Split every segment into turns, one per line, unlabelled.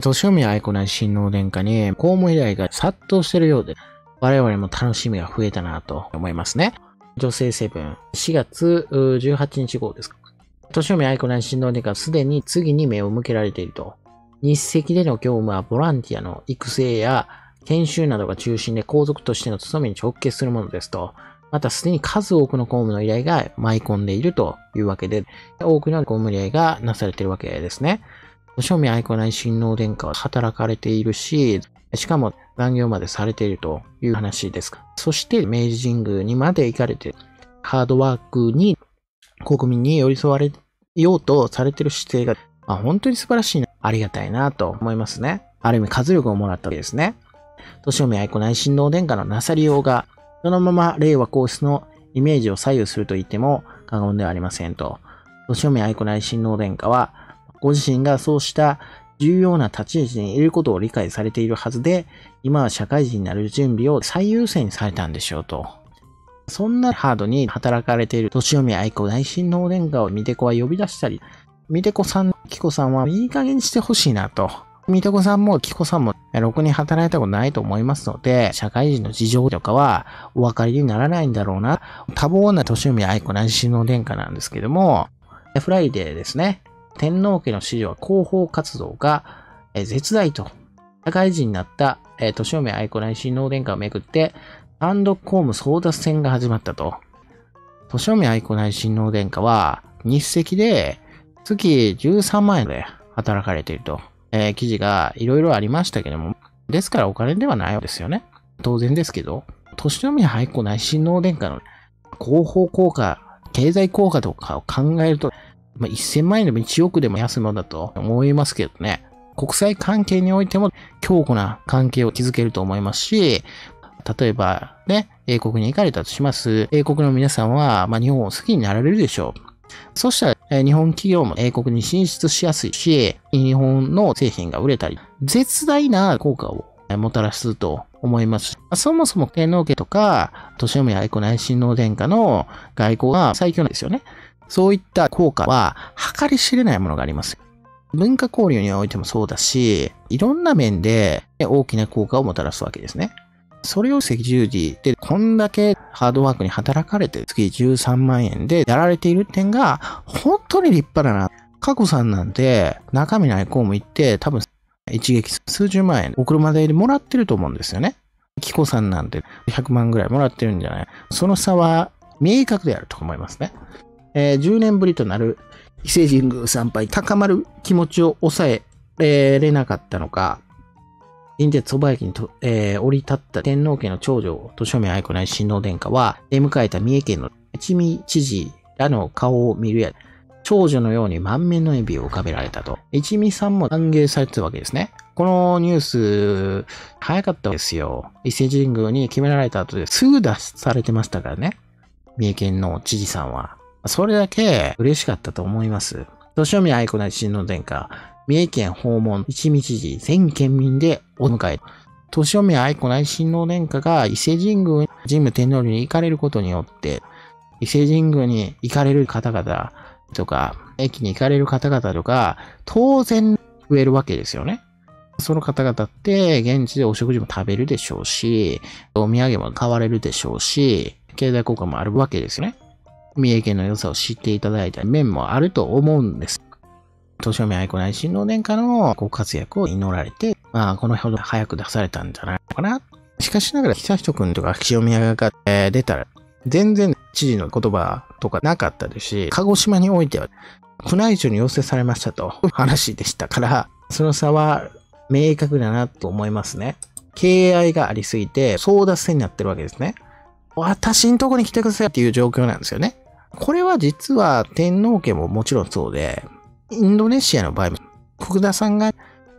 年宮愛子内親王殿下に公務依頼が殺到してるようで、我々も楽しみが増えたなと思いますね。女性セブン、4月18日号ですか。年宮愛子内親王殿下はすでに次に目を向けられていると。日赤での業務はボランティアの育成や研修などが中心で皇族としての務めに直結するものですと。またすでに数多くの公務の依頼が舞い込んでいるというわけで、多くの公務依頼がなされているわけですね。正味愛子内親王殿下は働かれているし、しかも残業までされているという話です。そして明治神宮にまで行かれて、ハードワークに国民に寄り添われようとされている姿勢が、まあ、本当に素晴らしいな、ありがたいなと思いますね。ある意味活力をもらったわけですね。年見愛子内親王殿下のなさりようが、そのまま令和皇室のイメージを左右すると言っても過言ではありませんと。年見愛子内親王殿下は、ご自身がそうした重要な立ち位置にいることを理解されているはずで、今は社会人になる準備を最優先されたんでしょうと。そんなハードに働かれている年読愛子内親王殿下を見て子は呼び出したり、見て子さん、キコさんはいい加減にしてほしいなと。見て子さんもキコさんもろくに働いたことないと思いますので、社会人の事情とかはお分かりにならないんだろうな。多忙な敬宮愛子内親王殿下なんですけども、フライデーですね。天皇家の支持は広報活動が絶大と。社会人になった、えー、敬宮愛子内親王殿下をめぐって、単独公務争奪戦が始まったと。敬宮愛子内親王殿下は、日赤で月13万円で働かれていると。えー、記事がいろいろありましたけども、ですからお金ではないですよね。当然ですけど、年の宮愛子内親王殿下の広報効果、経済効果とかを考えると、まあ、1000万円でも1億でも安物だと思いますけどね。国際関係においても強固な関係を築けると思いますし、例えばね、英国に行かれたとします。英国の皆さんは、まあ、日本を好きになられるでしょう。そしたら、日本企業も英国に進出しやすいし、日本の製品が売れたり、絶大な効果をもたらすと思います。そもそも天皇家とか、年読愛子内親王殿下の外交が最強なんですよね。そういった効果は計り知れないものがあります。文化交流においてもそうだし、いろんな面で大きな効果をもたらすわけですね。それを赤十字でこんだけハードワークに働かれて月13万円でやられている点が本当に立派だな。過去さんなんて中身ない公務行って多分一撃数十万円お車代でもらってると思うんですよね。キコさんなんて100万ぐらいもらってるんじゃないその差は明確であると思いますね。えー、10年ぶりとなる伊勢神宮参拝、高まる気持ちを抑えれなかったのか、近鉄蕎麦駅にと、えー、降り立った天皇家の長女、年目愛子内親王殿下は、出迎えた三重県の一味知事らの顔を見るや、長女のように満面の笑みを浮かべられたと。一味さんも歓迎されてたわけですね。このニュース、早かったですよ。伊勢神宮に決められた後ですぐ出されてましたからね。三重県の知事さんは。それだけ嬉しかったと思います。年見愛子内親王殿下、三重県訪問一日時全県民でお迎え。年見愛子内親王殿下が伊勢神宮、神武天皇に行かれることによって、伊勢神宮に行かれる方々とか、駅に行かれる方々とか、当然増えるわけですよね。その方々って現地でお食事も食べるでしょうし、お土産も買われるでしょうし、経済効果もあるわけですよね。三重県の良さを知っていただいた面もあると思うんです。年目愛子内親王殿下のご活躍を祈られて、まあ、このほど早く出されたんじゃないのかな。しかしながら、久人くんとか清宮が、えー、出たら、全然知事の言葉とかなかったですし、鹿児島においては、宮内庁に要請されましたと話でしたから、その差は明確だなと思いますね。敬愛がありすぎて、争奪戦になってるわけですね。私んとこに来てくださいっていう状況なんですよね。これは実は天皇家ももちろんそうで、インドネシアの場合も、福田さんが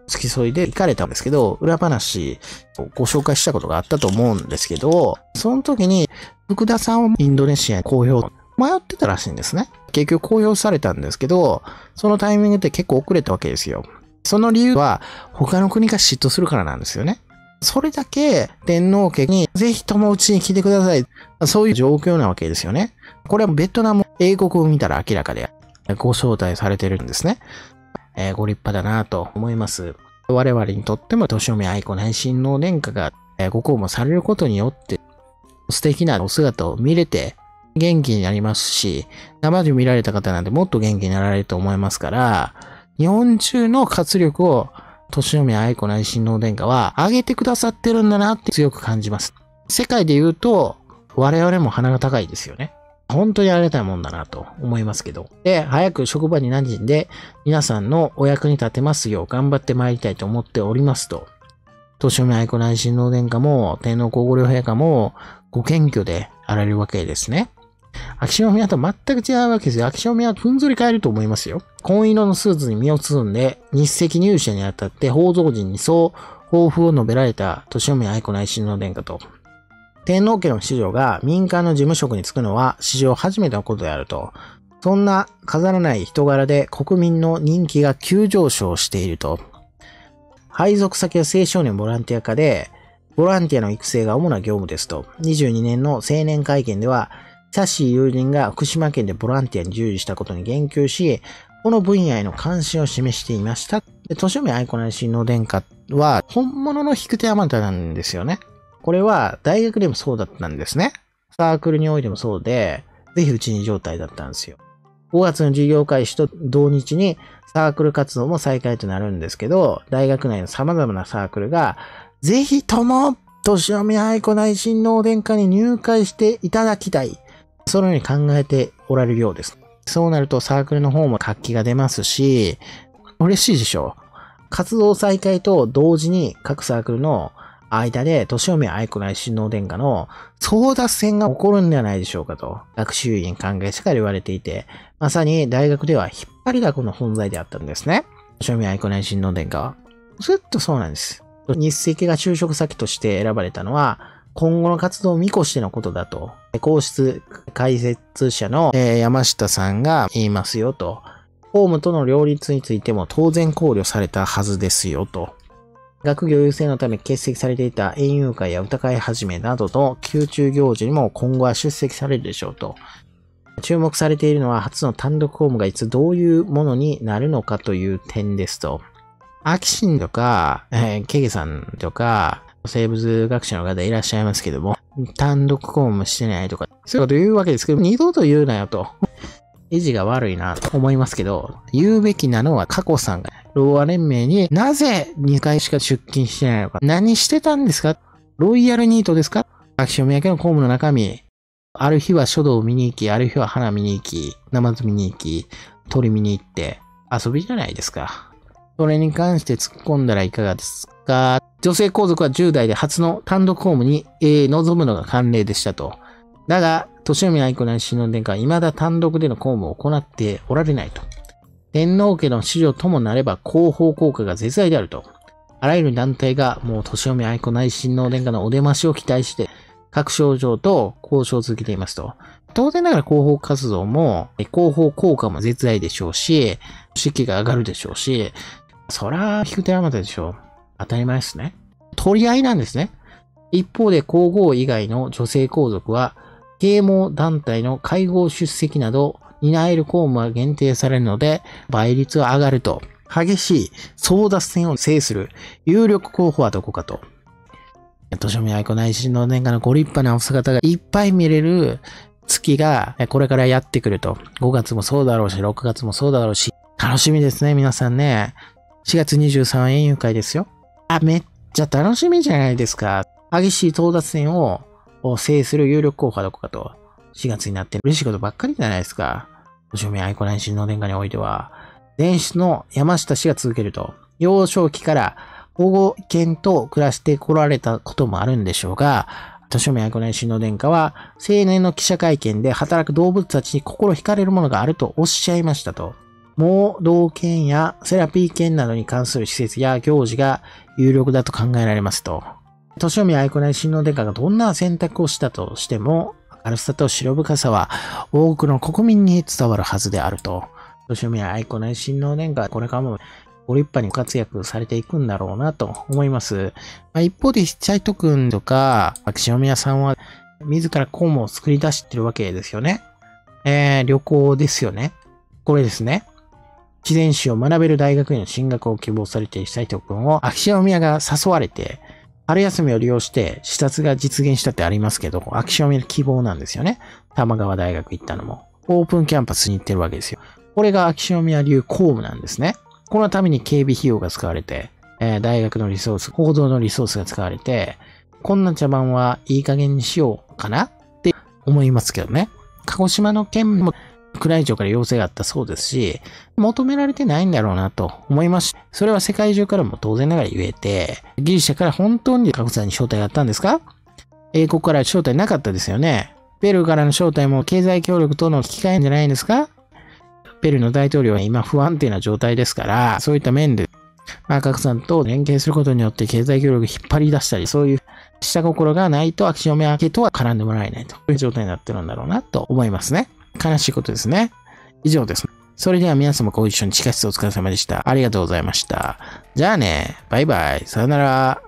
付き添いで行かれたんですけど、裏話をご紹介したことがあったと思うんですけど、その時に福田さんをインドネシアに公表、迷ってたらしいんですね。結局公表されたんですけど、そのタイミングって結構遅れたわけですよ。その理由は他の国が嫉妬するからなんですよね。それだけ天皇家にぜひともうちに来てください。そういう状況なわけですよね。これはベトナム、英国を見たら明らかで、ご招待されてるんですね。えー、ご立派だなと思います。我々にとっても、年め愛子内親王殿下が、え、ご公務されることによって、素敵なお姿を見れて、元気になりますし、生で見られた方なんてもっと元気になられると思いますから、日本中の活力を、年宮愛子内親王殿下は上げてくださってるんだなって強く感じます。世界で言うと、我々も鼻が高いですよね。本当にありがたいもんだなと思いますけど。で、早く職場に馴染んで、皆さんのお役に立てますよう頑張って参りたいと思っておりますと。年宮愛子内親王殿下も、天皇皇后両陛下も、ご謙虚であられるわけですね。秋篠宮と全く違うわけですよ。秋篠宮はふんぞり返ると思いますよ。紺色のスーツに身を包んで、日赤入社にあたって報道陣にそう抱負を述べられた年宮愛子内親王殿下と、天皇家の子女が民間の事務職に就くのは史上初めてのことであると。そんな飾らない人柄で国民の人気が急上昇していると。配属先は青少年ボランティア課で、ボランティアの育成が主な業務ですと。22年の青年会見では、サシー友人が福島県でボランティアに従事したことに言及し、この分野への関心を示していました。で、年目愛子内親王殿下は本物の引く手あまたなんですよね。これは大学でもそうだったんですね。サークルにおいてもそうで、ぜひうちに状態だったんですよ。5月の授業開始と同日にサークル活動も再開となるんですけど、大学内の様々なサークルが、ぜひとも、年を見愛子内親王殿下に入会していただきたい。そのように考えておられるようです。そうなるとサークルの方も活気が出ますし、嬉しいでしょう。活動再開と同時に各サークルの間で、年を見愛子内親王殿下の争奪戦が起こるんではないでしょうかと、学習院関係者から言われていて、まさに大学では引っ張りだこの本罪であったんですね。年を見愛子内親王殿下は。ずっとそうなんです。日赤が就職先として選ばれたのは、今後の活動を見越してのことだと、皇室解説者の山下さんが言いますよと、ホームとの両立についても当然考慮されたはずですよと。学業優先のため欠席されていた園遊会や歌会始めなどの宮中行事にも今後は出席されるでしょうと。注目されているのは初の単独ホームがいつどういうものになるのかという点ですと。アキシンとか、えー、ケゲさんとか、生物学者の方いらっしゃいますけども、単独公務してないとか、そういうこと言うわけですけど、二度と言うなよと。維持が悪いなと思いますけど、言うべきなのは過去さんが、ローア連盟になぜ2回しか出勤してないのか、何してたんですか？ロイヤルニートですか？秋潮宮家の公務の中身、ある日は書道を見に行き、ある日は花見に行き、ナマズ見に行き、鳥見に行って、遊びじゃないですか。それに関して突っ込んだらいかがですか？女性皇族は10代で初の単独公務に、えー、臨むのが慣例でしたと。だが、年海愛子内親王殿下は未だ単独での公務を行っておられないと。天皇家の子女ともなれば広報効果が絶大であると。あらゆる団体がもう年海愛子内親王殿下のお出ましを期待して、各省庁と交渉を続けていますと。当然ながら広報活動も、広報効果も絶大でしょうし、士気が上がるでしょうし、そら、引く手あまたでしょう。当たり前ですね。取り合いなんですね。一方で皇后以外の女性皇族は、啓蒙団体の会合出席など、担える公務は限定されるので、倍率は上がると。激しい争奪戦を制する有力候補はどこかと。年見愛子内親王年間のご立派なお姿がいっぱい見れる月がこれからやってくると。5月もそうだろうし、6月もそうだろうし。楽しみですね、皆さんね。4月23園遊会ですよ。あ、めっちゃ楽しみじゃないですか。激しい争奪戦を制する有力候補はどこかと、4月になって嬉しいことばっかりじゃないですか。ご名愛子内親王殿下においては、前室の山下氏が続けると、幼少期から保護犬と暮らしてこられたこともあるんでしょうが、年名愛子内親王殿下は、青年の記者会見で働く動物たちに心惹かれるものがあるとおっしゃいましたと。盲導犬やセラピー犬などに関する施設や行事が有力だと考えられますと。年を見愛子内親王殿下がどんな選択をしたとしても、明るさと白深さは多くの国民に伝わるはずであると。年を見愛子内親王殿下、これからもご立派に活躍されていくんだろうなと思います。まあ、一方で、ちっちゃいとくんとか、秋篠宮さんは自ら公務を作り出してるわけですよね。えー、旅行ですよね。これですね。自然史を学べる大学への進学を希望されている斎藤君を秋篠宮が誘われて、春休みを利用して視察が実現したってありますけど、秋篠宮の希望なんですよね。玉川大学行ったのも。オープンキャンパスに行ってるわけですよ。これが秋篠宮流公務なんですね。このために警備費用が使われて、えー、大学のリソース、報道のリソースが使われて、こんな茶番はいい加減にしようかなって思いますけどね。鹿児島の県も宮内庁から要請があったそうですし、求められてないんだろうなと思います。それは世界中からも当然ながら言えて、ギリシャから本当に各さんに招待があったんですか？英国から招待なかったですよね。ペルーからの招待も経済協力との機会じゃないんですか？ペルーの大統領は今不安定な状態ですから、そういった面で、まあ、各さんと連携することによって経済協力を引っ張り出したり、そういう下心がないと秋篠宮家とは絡んでもらえないという状態になってるんだろうなと思いますね。悲しいことですね。以上です。それでは皆様ご一緒に地下室お疲れ様でした。ありがとうございました。じゃあね、バイバイ、さよなら。